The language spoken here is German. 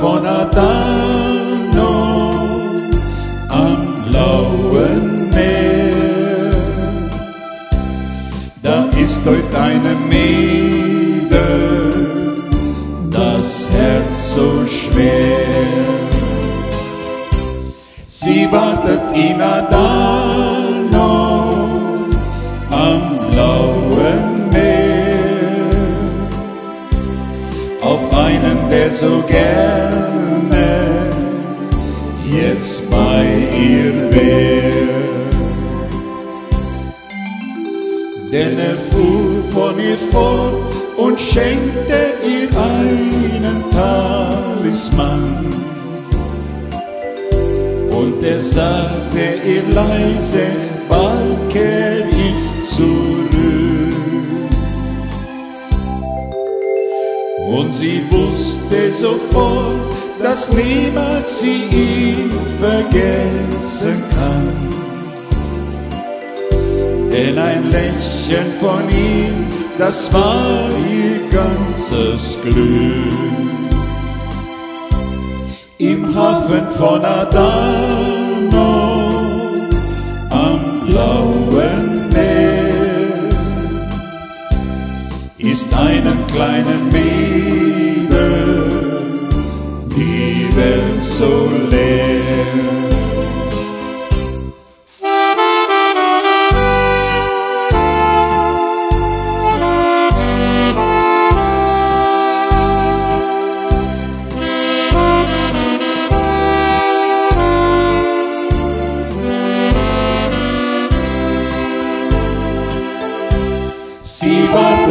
von Adano am blauen Meer. Da ist heute eine Mäde, das Herz so schwer. Sie wartet in Adano am blauen Meer auf einen, der so gerne jetzt bei ihr wäre. Denn er fuhr von ihr fort und schenkte ihr einen Talisman. Und er sagte ihr leise, bald kehr ich zurück. Und sie wusste sofort, dass niemand sie ihn vergessen kann. Denn ein Lächeln von ihm, das war ihr ganzes Glück. Im Hafen von Adano ist einem kleinen Mädel die Welt so leer.